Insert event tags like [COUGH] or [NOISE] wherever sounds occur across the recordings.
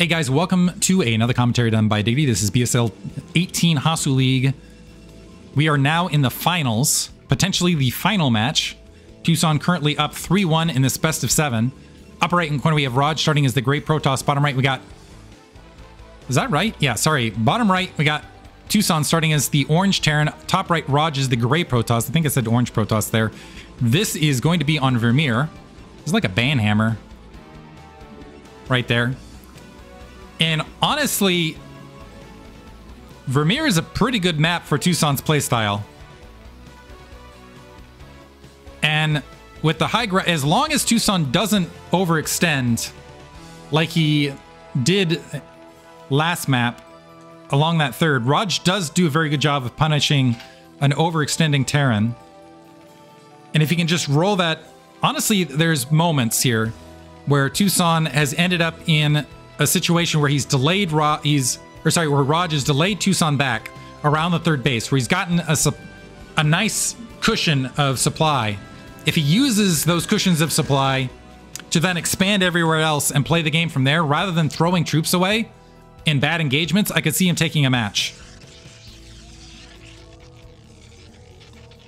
Hey guys, welcome to another commentary done by Diggity. This is BSL 18 Hasu League. We are now in the finals, potentially the final match. Tousan currently up 3-1 in this best of seven. Upper right in corner, we have Rod starting as the Great Protoss. Bottom right, we got... Is that right? Yeah, sorry. Bottom right, we got Tousan starting as the Orange Terran. Top right, Raj is the Gray Protoss. I think I said Orange Protoss there. This is going to be on Vermeer. It's like a banhammer. Right there. And honestly, Vermeer is a pretty good map for Tousan's playstyle. And with the high ground, as long as Tousan doesn't overextend like he did last map along that third, Raj does do a very good job of punishing an overextending Terran. And if he can just roll that, honestly, there's moments here where Tousan has ended up in a situation where he's delayed Rod, he's or sorry, where Raj has delayed Tousan back around the third base, where he's gotten a a nice cushion of supply. If he uses those cushions of supply to then expand everywhere else and play the game from there, rather than throwing troops away in bad engagements, I could see him taking a match.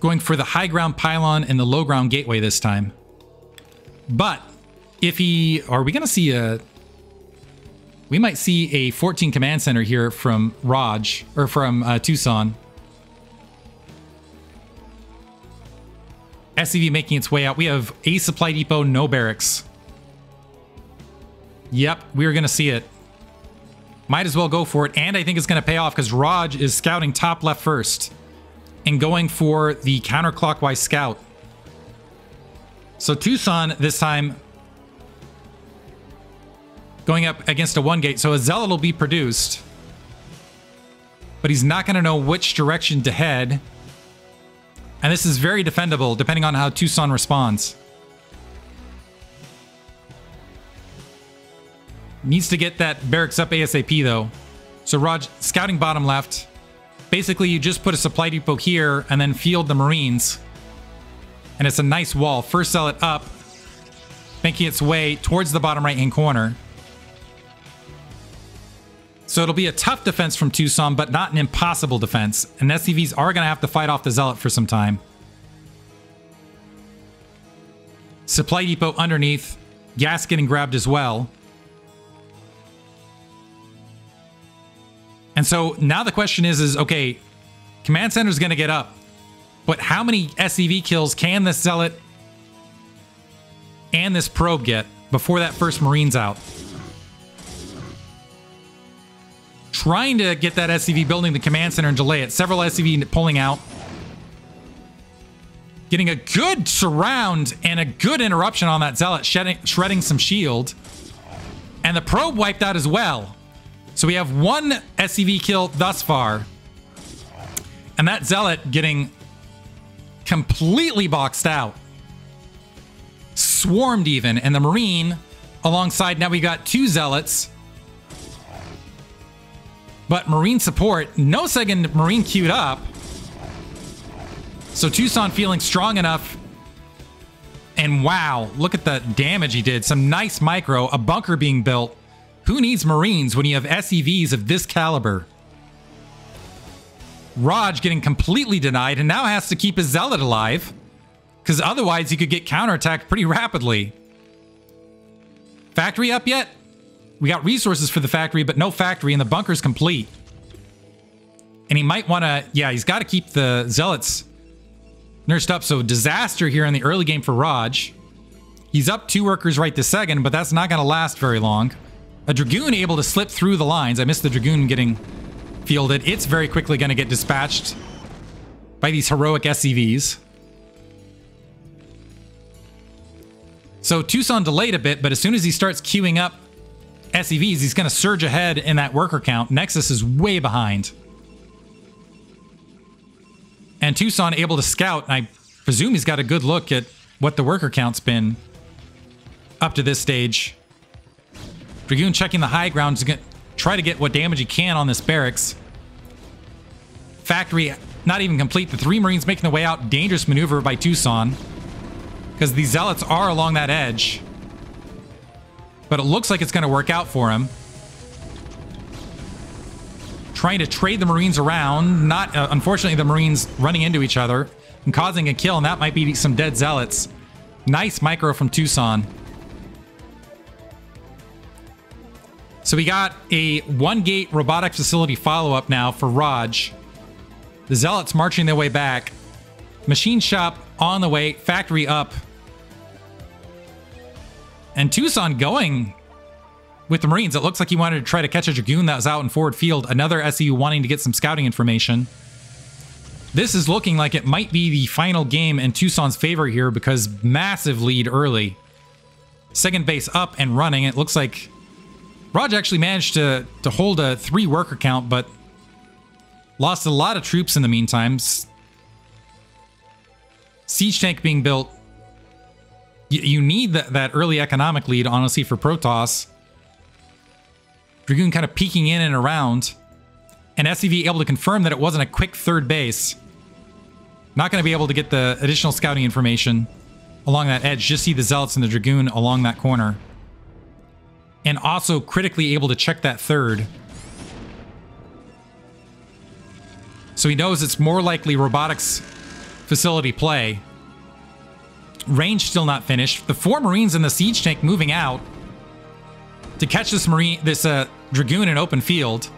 Going for the high ground pylon and the low ground gateway this time. But if he, are we going to see a we might see a 14 command center here from Raj, or from uh, Tousan. SCV making its way out. We have a supply depot, no barracks. Yep, we're going to see it. Might as well go for it. And I think it's going to pay off because Raj is scouting top left first and going for the counterclockwise scout. So Tousan this time going up against a one gate. So a zealot will be produced, but he's not going to know which direction to head. And this is very defendable depending on how Tousan responds. Needs to get that barracks up ASAP though. So Raj, scouting bottom left. Basically, you just put a supply depot here and then field the Marines. And it's a nice wall. First zealot up, making its way towards the bottom right hand corner. So it'll be a tough defense from Tousan, but not an impossible defense. And SCVs are going to have to fight off the Zealot for some time. Supply depot underneath. Gas getting grabbed as well. And so now the question is, is okay, Command Center is going to get up. But how many SCV kills can this Zealot and this probe get before that first Marine's out? Trying to get that SCV building the command center and delay it. Several SCV pulling out. Getting a good surround and a good interruption on that Zealot, shredding, shredding some shield. And the probe wiped out as well. So we have one SCV kill thus far. And that Zealot getting completely boxed out. Swarmed even. And the Marine alongside, now we got two Zealots but Marine support, no second Marine queued up. So Tousan feeling strong enough. And wow, look at the damage he did. Some nice micro, a bunker being built. Who needs Marines when you have SCVs of this caliber? Raj getting completely denied and now has to keep his Zealot alive. Because otherwise he could get counterattacked pretty rapidly. Factory up yet? We got resources for the factory, but no factory, and the bunker's complete. And he might want to... Yeah, he's got to keep the zealots nursed up. So disaster here in the early game for Raj. He's up two workers right this second, but that's not going to last very long. A Dragoon able to slip through the lines. I missed the Dragoon getting fielded. It's very quickly going to get dispatched by these heroic SCVs. So Tousan delayed a bit, but as soon as he starts queuing up SCVs, he's going to surge ahead in that worker count. Nexus is way behind. And Tousan able to scout, I presume he's got a good look at what the worker count's been up to this stage. Dragoon checking the high ground to try to get what damage he can on this barracks. Factory not even complete. The three Marines making the way out. Dangerous maneuver by Tousan. Because the Zealots are along that edge but it looks like it's going to work out for him. trying to trade the Marines around. Not, uh, unfortunately, the Marines running into each other and causing a kill, and that might be some dead zealots. Nice micro from Tousan. So we got a one gate robotic facility follow up now for Raj. The zealots marching their way back. Machine shop on the way, factory up. And Tousan going with the Marines. It looks like he wanted to try to catch a Dragoon that was out in forward field. Another SCV wanting to get some scouting information. This is looking like it might be the final game in Tousan's favor here because massive lead early. Second base up and running. It looks like Raj actually managed to, to hold a three worker count, but lost a lot of troops in the meantime. Siege tank being built. You, you need that, that early economic lead, honestly, for Protoss. Dragoon kind of peeking in and around. And SCV able to confirm that it wasn't a quick third base. Not going to be able to get the additional scouting information along that edge. Just see the Zealots and the Dragoon along that corner and also critically able to check that third. So he knows it's more likely robotics facility play. Range still not finished. The four Marines in the siege tank moving out to catch this Marine, this uh, Dragoon in open field.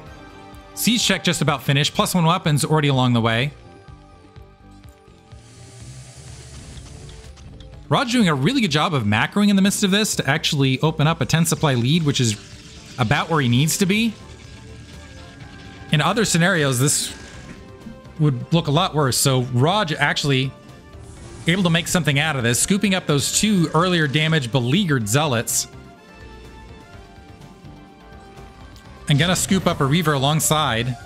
Siege check just about finished. Plus one weapons already along the way. Rod's doing a really good job of macroing in the midst of this to actually open up a 10 supply lead, which is about where he needs to be. In other scenarios, this would look a lot worse. So Raj actually able to make something out of this, scooping up those two earlier damaged beleaguered zealots. And gonna scoop up a Reaver alongside.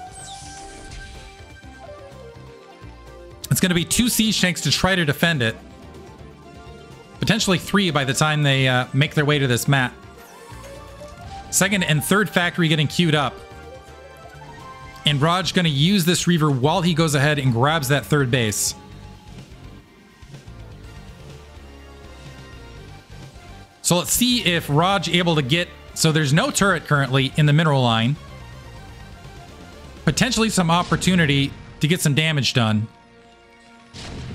It's gonna be two siege tanks to try to defend it. Potentially three by the time they uh, make their way to this map. Second and third factory getting queued up. And Raj to use this Reaver while he goes ahead and grabs that third base. So let's see if Raj able to get... So there's no turret currently in the mineral line. Potentially some opportunity to get some damage done.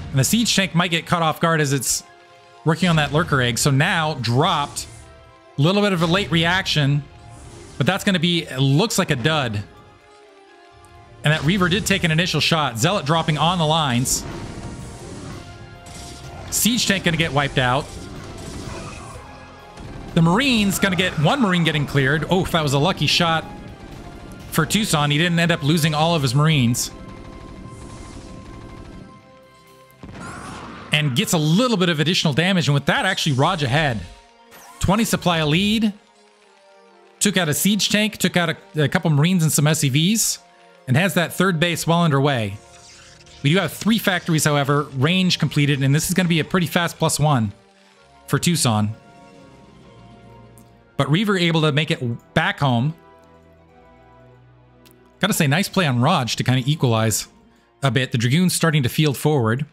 And the siege tank might get caught off guard as it's working on that lurker egg. So now dropped. A little bit of a late reaction, but that's going to be, looks like a dud. And that Reaver did take an initial shot. Zealot dropping on the lines. Siege tank going to get wiped out. The Marine's going to get one Marine getting cleared. Oh, if that was a lucky shot for Tousan. He didn't end up losing all of his Marines. and gets a little bit of additional damage. And with that, actually, Raj ahead. 20 supply a lead. Took out a siege tank, took out a, a couple Marines and some SCVs, and has that third base well underway. We do have three factories, however, range completed, and this is going to be a pretty fast plus one for Tousan. But Reaver able to make it back home. Gotta say, nice play on Raj to kind of equalize a bit. The Dragoon's starting to field forward.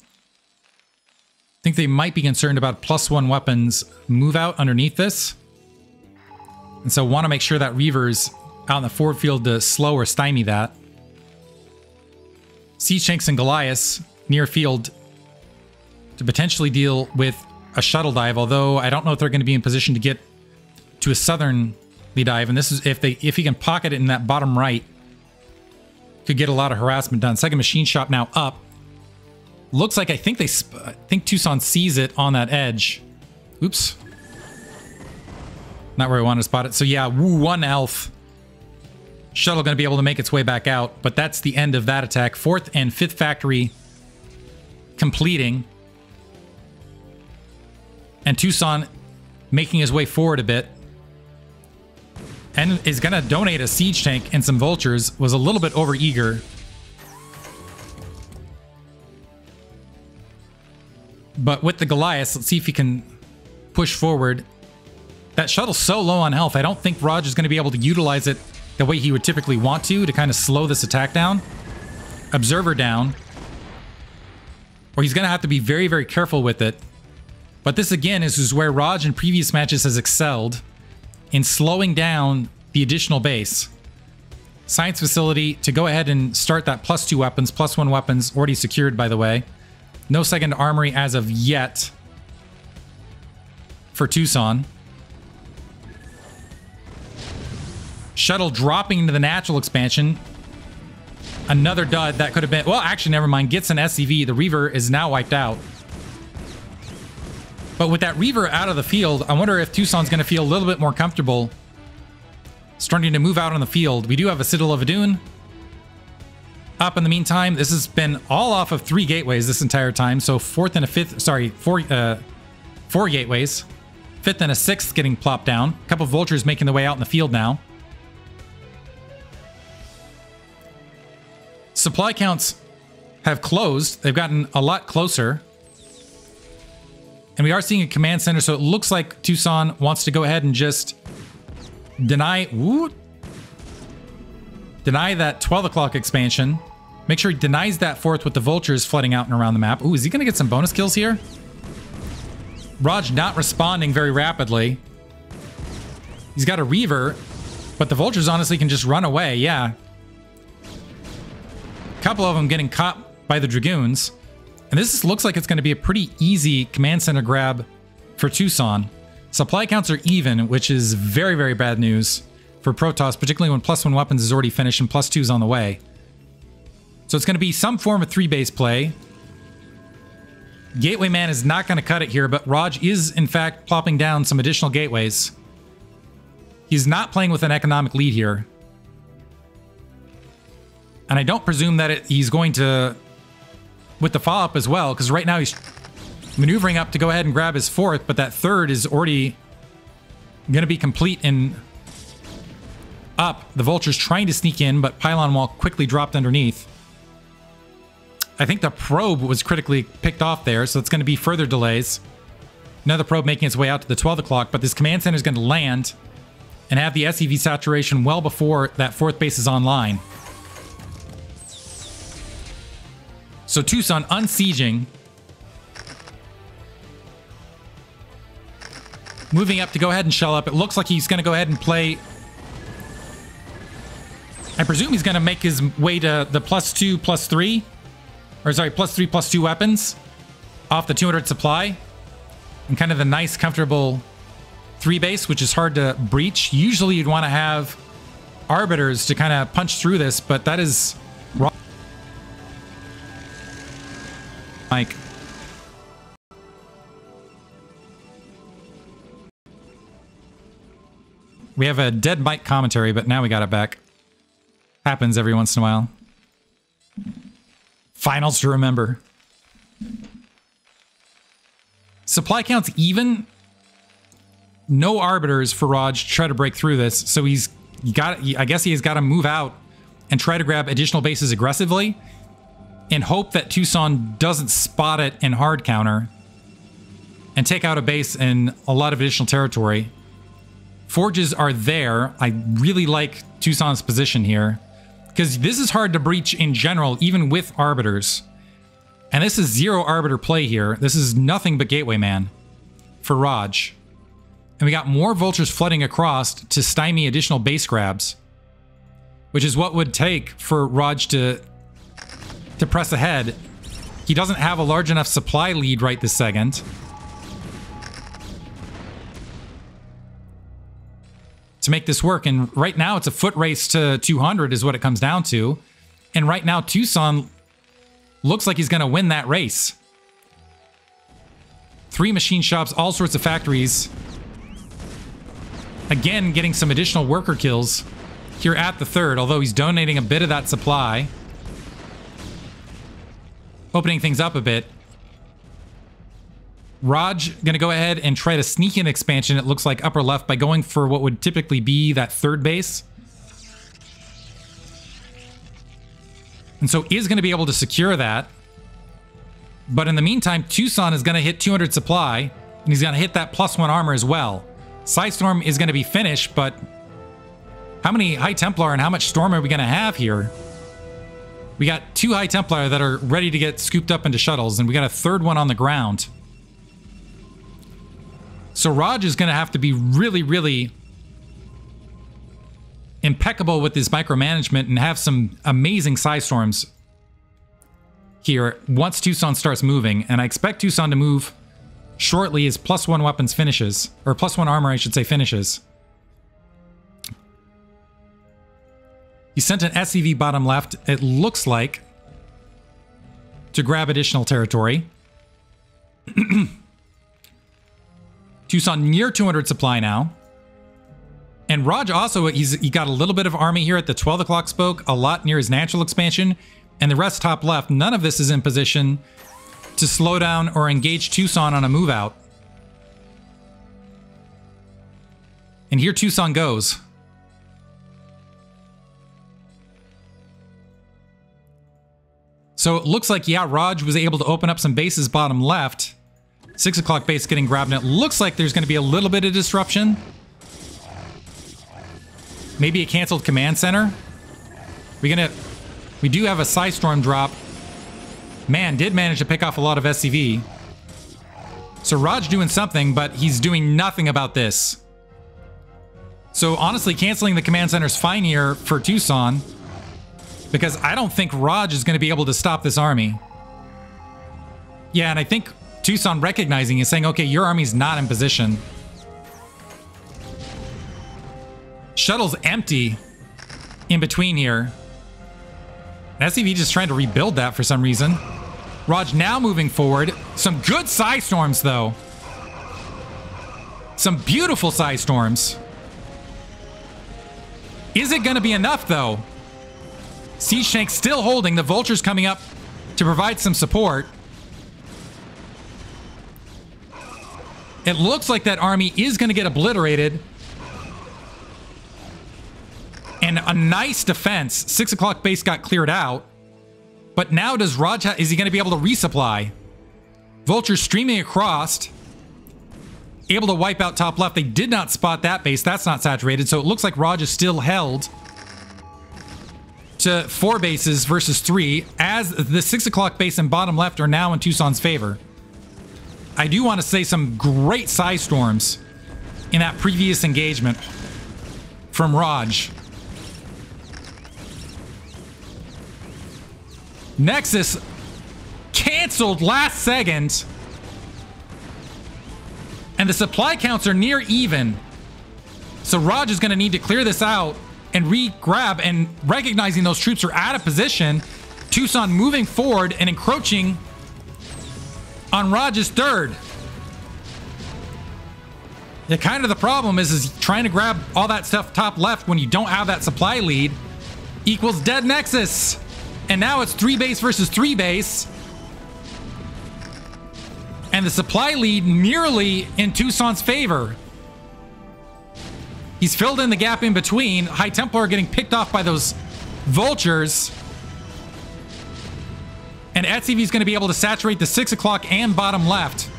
I think they might be concerned about plus one weapons move out underneath this. And so want to make sure that Reaver's out in the forward field to slow or stymie that. Siege tanks and Goliath near field to potentially deal with a shuttle dive, although I don't know if they're going to be in position to get to a southerly dive. And this is if they if he can pocket it in that bottom right, could get a lot of harassment done. Second machine shop now up. Looks like I think they, I think Tousan sees it on that edge. Oops. Not where I want to spot it. So yeah, woo, one elf. Shuttle going to be able to make its way back out, but that's the end of that attack. Fourth and fifth factory completing. And Tousan making his way forward a bit. And is going to donate a siege tank and some vultures. Was a little bit over eager But with the Goliath, let's see if he can push forward. That shuttle's so low on health, I don't think Raj is going to be able to utilize it the way he would typically want to, to kind of slow this attack down. Observer down. Or he's going to have to be very, very careful with it. But this, again, is, is where Raj in previous matches has excelled in slowing down the additional base. science facility to go ahead and start that plus two weapons, plus one weapons already secured, by the way. No second armory as of yet for Tousan. Shuttle dropping into the natural expansion. Another dud that could have been... Well, actually, never mind. Gets an SCV. The Reaver is now wiped out. But with that Reaver out of the field, I wonder if Tousan's going to feel a little bit more comfortable starting to move out on the field. We do have a Citadel of Adun up in the meantime. This has been all off of three gateways this entire time. So fourth and a fifth, sorry, four, uh, four gateways. Fifth and a sixth getting plopped down. A couple vultures making their way out in the field now. Supply counts have closed. They've gotten a lot closer. And we are seeing a command center, so it looks like Tousan wants to go ahead and just deny... Woo, deny that 12 o'clock expansion. Make sure he denies that fourth with the vultures flooding out and around the map. Ooh, is he going to get some bonus kills here? Raj not responding very rapidly. He's got a Reaver, but the vultures honestly can just run away. Yeah, a couple of them getting caught by the Dragoons. And this looks like it's going to be a pretty easy command center grab for Tousan. Supply counts are even, which is very, very bad news for Protoss, particularly when plus one weapons is already finished and plus two is on the way. So it's going to be some form of three base play. Gateway Man is not going to cut it here, but Raj is in fact plopping down some additional gateways. He's not playing with an economic lead here. And I don't presume that it, he's going to with the follow-up as well, because right now he's maneuvering up to go ahead and grab his fourth, but that third is already going to be complete and up. The Vulture's trying to sneak in, but Pylon Wall quickly dropped underneath. I think the probe was critically picked off there, so it's going to be further delays. Another probe making its way out to the 12 o'clock, but this command center is going to land and have the SCV saturation well before that fourth base is online. So Tousan unsieging. Moving up to go ahead and shell up. It looks like he's going to go ahead and play... I presume he's going to make his way to the plus two, plus three. Or sorry, plus three, plus two weapons. Off the 200 supply. And kind of the nice, comfortable three base, which is hard to breach. Usually you'd want to have arbiters to kind of punch through this, but that is Mike. We have a dead Mike commentary, but now we got it back. Happens every once in a while. Finals to remember. Supply counts even. No arbiters for Raj to try to break through this, so he's got. I guess he has got to move out and try to grab additional bases aggressively in hope that Tousan doesn't spot it in hard counter and take out a base in a lot of additional territory. Forges are there. I really like Tousan's position here because this is hard to breach in general, even with arbiters. And this is zero arbiter play here. This is nothing but gateway man for Raj. And we got more vultures flooding across to stymie additional base grabs, which is what would take for Raj to to press ahead. He doesn't have a large enough supply lead right this second. To make this work. And right now it's a foot race to 200 is what it comes down to. And right now Tousan looks like he's going to win that race. Three machine shops, all sorts of factories. Again, getting some additional worker kills here at the third, although he's donating a bit of that supply opening things up a bit. Raj going to go ahead and try to sneak in expansion, it looks like upper left, by going for what would typically be that third base. And so is going to be able to secure that. But in the meantime, Tousan is going to hit 200 supply, and he's going to hit that plus one armor as well. Storm is going to be finished, but how many High Templar and how much Storm are we going to have here? We got two High Templar that are ready to get scooped up into shuttles, and we got a third one on the ground. So Raj is going to have to be really, really impeccable with his micromanagement and have some amazing psi storms here once Tousan starts moving. And I expect Tousan to move shortly as plus one weapons finishes, or plus one armor, I should say, finishes. He sent an SCV bottom left, it looks like, to grab additional territory. [CLEARS THROAT] Tousan near 200 supply now. And Raj also, he's he got a little bit of army here at the 12 o'clock spoke, a lot near his natural expansion, and the rest top left. None of this is in position to slow down or engage Tousan on a move out. And here Tousan goes. So it looks like, yeah, Raj was able to open up some bases bottom left. Six o'clock base getting grabbed, and it looks like there's going to be a little bit of disruption. Maybe a canceled command center. We're gonna, we do have a Psi Storm drop. Man, did manage to pick off a lot of SCV. So Raj doing something, but he's doing nothing about this. So honestly, canceling the command center is fine here for Tousan. Because I don't think Raj is going to be able to stop this army. Yeah, and I think Tousan recognizing is saying, okay, your army's not in position. Shuttle's empty in between here. SCV just trying to rebuild that for some reason. Raj now moving forward. Some good Psi Storms, though. Some beautiful Psi Storms. Is it going to be enough, though? Siege Tank still holding. The Vulture's coming up to provide some support. It looks like that army is going to get obliterated. And a nice defense. Six o'clock base got cleared out. But now does Raja, is he going to be able to resupply? Vulture streaming across. Able to wipe out top left. They did not spot that base. That's not saturated. So it looks like Raj is still held to four bases versus three, as the six o'clock base and bottom left are now in Tousan's favor. I do want to say some great Psi Storms in that previous engagement from Raj. Nexus canceled last second. And the supply counts are near even. So Raj is going to need to clear this out and re-grab and recognizing those troops are out of position. Tousan moving forward and encroaching on Raj's third. The kind of the problem is, is trying to grab all that stuff top left when you don't have that supply lead equals dead Nexus. And now it's three base versus three base. And the supply lead nearly in Tousan's favor. He's filled in the gap in between. High Templar getting picked off by those vultures. And is going to be able to saturate the 6 o'clock and bottom left.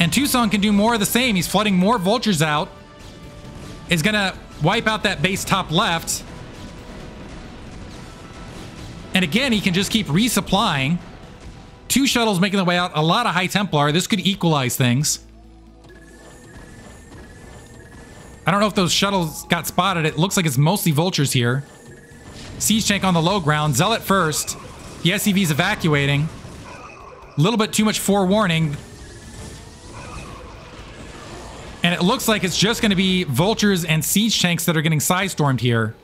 And Tousan can do more of the same. He's flooding more vultures out. Is going to wipe out that base top left. And again, he can just keep resupplying. Two shuttles making their way out. A lot of High Templar. This could equalize things. I don't know if those shuttles got spotted. It looks like it's mostly vultures here. Siege tank on the low ground. Zealot first. The SCV's evacuating. A little bit too much forewarning. And it looks like it's just going to be vultures and siege tanks that are getting Psi-stormed here.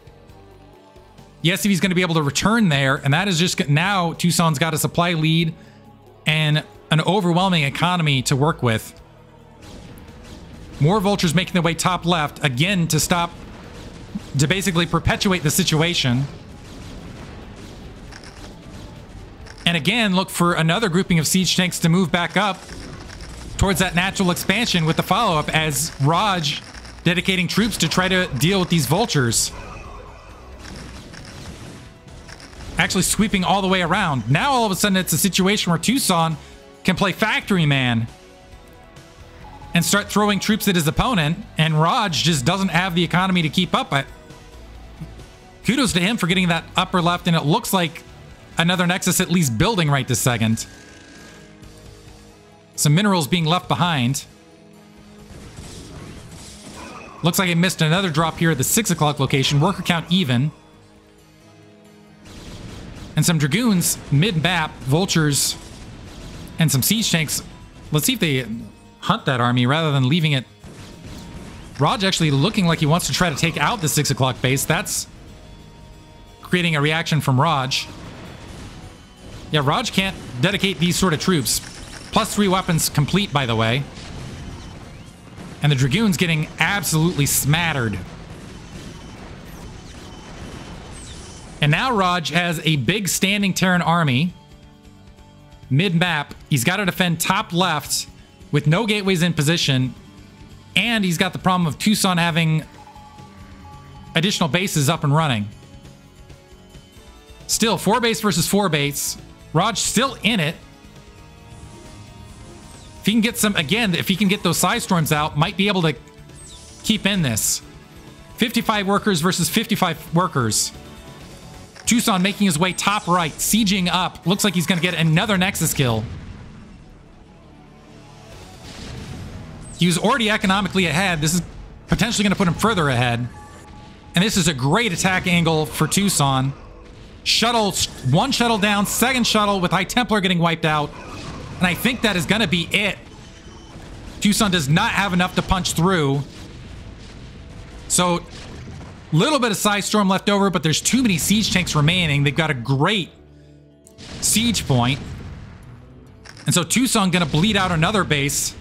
The SCV's going to be able to return there. And that is just now Tousan's got a supply lead and an overwhelming economy to work with. More vultures making their way top left, again to stop, to basically perpetuate the situation. And again, look for another grouping of siege tanks to move back up towards that natural expansion with the follow-up as Raj dedicating troops to try to deal with these vultures. Actually sweeping all the way around. Now all of a sudden it's a situation where Tousan can play factory man and start throwing troops at his opponent, and Raj just doesn't have the economy to keep up. But kudos to him for getting that upper left, and it looks like another Nexus at least building right this second. Some minerals being left behind. Looks like it missed another drop here at the 6 o'clock location. Worker count even. And some Dragoons, mid-map, Vultures, and some Siege Tanks. Let's see if they hunt that army rather than leaving it. Raj actually looking like he wants to try to take out the 6 o'clock base. That's creating a reaction from Raj. Yeah, Raj can't dedicate these sort of troops. Plus three weapons complete, by the way. And the Dragoon's getting absolutely smattered. And now Raj has a big standing Terran army. Mid-map. He's got to defend top left with no gateways in position. And he's got the problem of Tousan having additional bases up and running. Still, four base versus four base. Raj still in it. If he can get some, again, if he can get those psi storms out, might be able to keep in this. 55 workers versus 55 workers. Tousan making his way top right, sieging up. Looks like he's going to get another Nexus kill. He was already economically ahead. This is potentially going to put him further ahead. And this is a great attack angle for Tousan. Shuttle, one shuttle down, second shuttle with High Templar getting wiped out. And I think that is going to be it. Tousan does not have enough to punch through. So, little bit of Psi Storm left over, but there's too many Siege Tanks remaining. They've got a great Siege point. And so Tousan going to bleed out another base.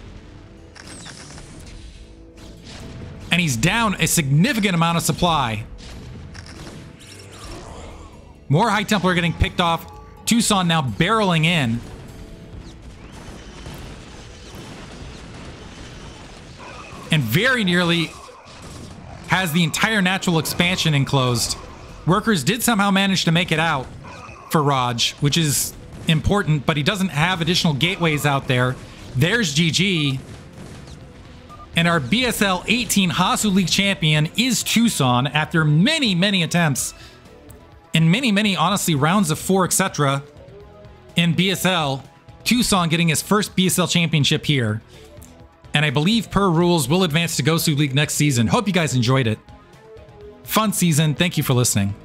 And he's down a significant amount of supply. More High Templar getting picked off. Tousan now barreling in. And very nearly has the entire natural expansion enclosed. Workers did somehow manage to make it out for Raj, which is important, but he doesn't have additional gateways out there. There's GG. And our BSL 18 Hasu League champion is Tousan after many, many attempts in many, many, honestly, rounds of four, etc. in BSL. Tousan getting his first BSL championship here. And I believe per rules will advance to Gosu League next season. Hope you guys enjoyed it. Fun season. Thank you for listening.